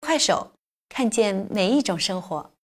快手看见每一种生活。